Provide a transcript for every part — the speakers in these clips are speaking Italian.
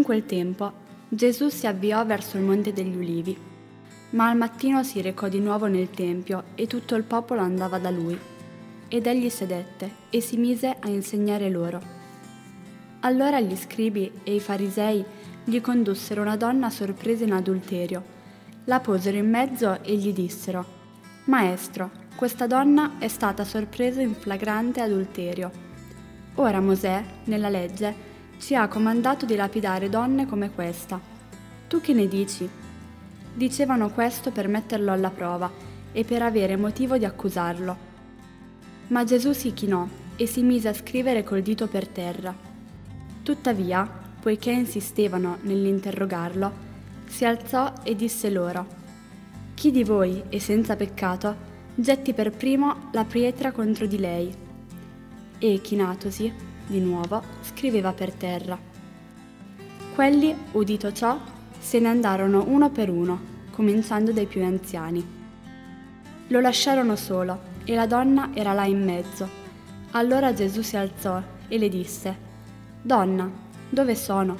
In quel tempo Gesù si avviò verso il Monte degli Ulivi, ma al mattino si recò di nuovo nel Tempio e tutto il popolo andava da lui. Ed egli sedette e si mise a insegnare loro. Allora gli scribi e i farisei gli condussero una donna sorpresa in adulterio, la posero in mezzo e gli dissero, Maestro, questa donna è stata sorpresa in flagrante adulterio. Ora Mosè, nella legge, ci ha comandato di lapidare donne come questa. Tu che ne dici? Dicevano questo per metterlo alla prova e per avere motivo di accusarlo. Ma Gesù si chinò e si mise a scrivere col dito per terra. Tuttavia, poiché insistevano nell'interrogarlo, si alzò e disse loro, Chi di voi è senza peccato, getti per primo la pietra contro di lei. E, chinatosi, di nuovo, scriveva per terra. Quelli, udito ciò, se ne andarono uno per uno, cominciando dai più anziani. Lo lasciarono solo e la donna era là in mezzo. Allora Gesù si alzò e le disse, Donna, dove sono?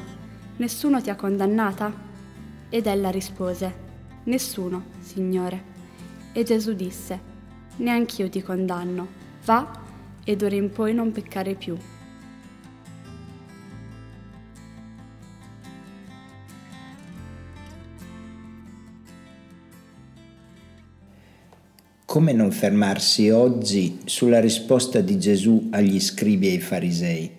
Nessuno ti ha condannata? Ed ella rispose, Nessuno, Signore. E Gesù disse, Neanch'io ti condanno, va e d'ora in poi non peccare più. Come non fermarsi oggi sulla risposta di Gesù agli scribi e ai farisei?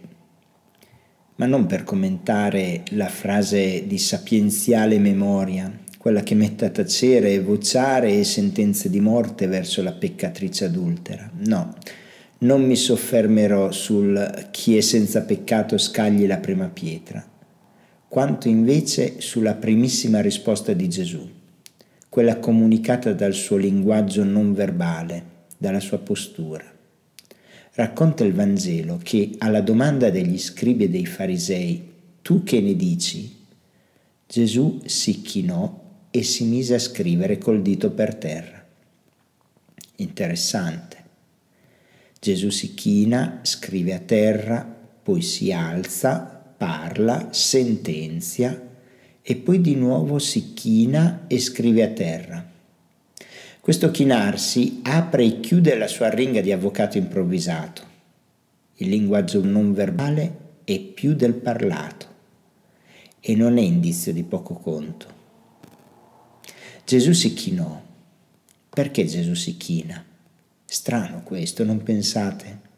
Ma non per commentare la frase di sapienziale memoria, quella che mette a tacere e vociare sentenze di morte verso la peccatrice adultera. No, non mi soffermerò sul chi è senza peccato scagli la prima pietra, quanto invece sulla primissima risposta di Gesù quella comunicata dal suo linguaggio non verbale, dalla sua postura. Racconta il Vangelo che alla domanda degli scribi e dei farisei, tu che ne dici? Gesù si chinò e si mise a scrivere col dito per terra. Interessante. Gesù si china, scrive a terra, poi si alza, parla, sentenzia e poi di nuovo si china e scrive a terra. Questo chinarsi apre e chiude la sua ringa di avvocato improvvisato. Il linguaggio non verbale è più del parlato e non è indizio di poco conto. Gesù si chinò. Perché Gesù si china? Strano questo, non pensate?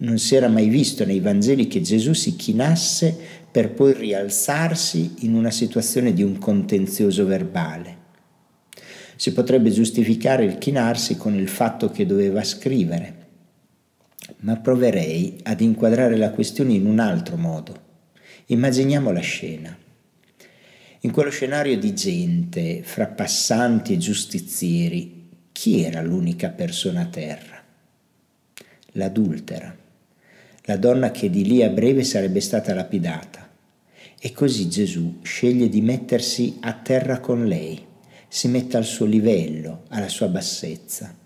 Non si era mai visto nei Vangeli che Gesù si chinasse per poi rialzarsi in una situazione di un contenzioso verbale. Si potrebbe giustificare il chinarsi con il fatto che doveva scrivere, ma proverei ad inquadrare la questione in un altro modo. Immaginiamo la scena. In quello scenario di gente, fra passanti e giustizieri, chi era l'unica persona a terra? L'adultera la donna che di lì a breve sarebbe stata lapidata. E così Gesù sceglie di mettersi a terra con lei, si mette al suo livello, alla sua bassezza.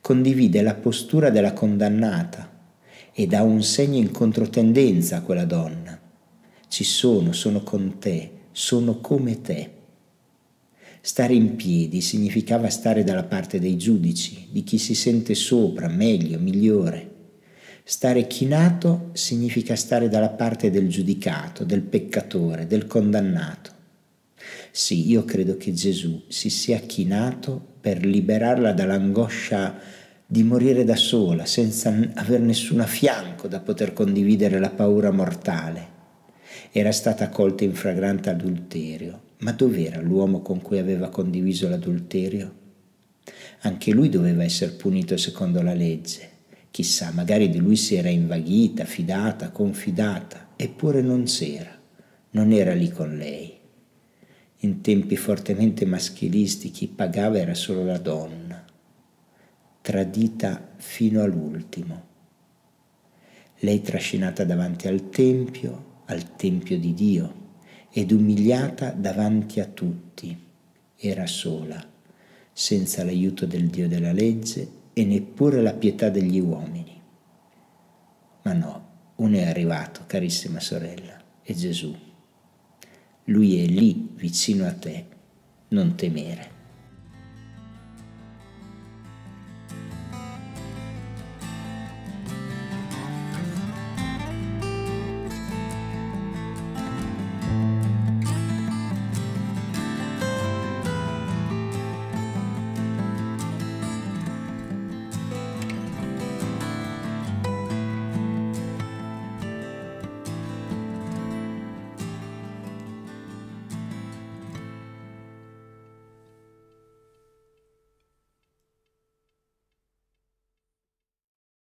Condivide la postura della condannata e dà un segno in controtendenza a quella donna. Ci sono, sono con te, sono come te. Stare in piedi significava stare dalla parte dei giudici, di chi si sente sopra, meglio, migliore. Stare chinato significa stare dalla parte del giudicato, del peccatore, del condannato. Sì, io credo che Gesù si sia chinato per liberarla dall'angoscia di morire da sola, senza aver nessuno a fianco da poter condividere la paura mortale. Era stata colta in fragrante adulterio, ma dov'era l'uomo con cui aveva condiviso l'adulterio? Anche lui doveva essere punito secondo la legge. Chissà, magari di lui si era invaghita, fidata, confidata, eppure non c'era, non era lì con lei. In tempi fortemente maschilisti chi pagava era solo la donna, tradita fino all'ultimo. Lei trascinata davanti al Tempio, al Tempio di Dio, ed umiliata davanti a tutti, era sola, senza l'aiuto del Dio della legge e neppure la pietà degli uomini. Ma no, uno è arrivato, carissima sorella, è Gesù. Lui è lì vicino a te, non temere.